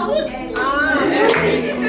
falando. Ah, é.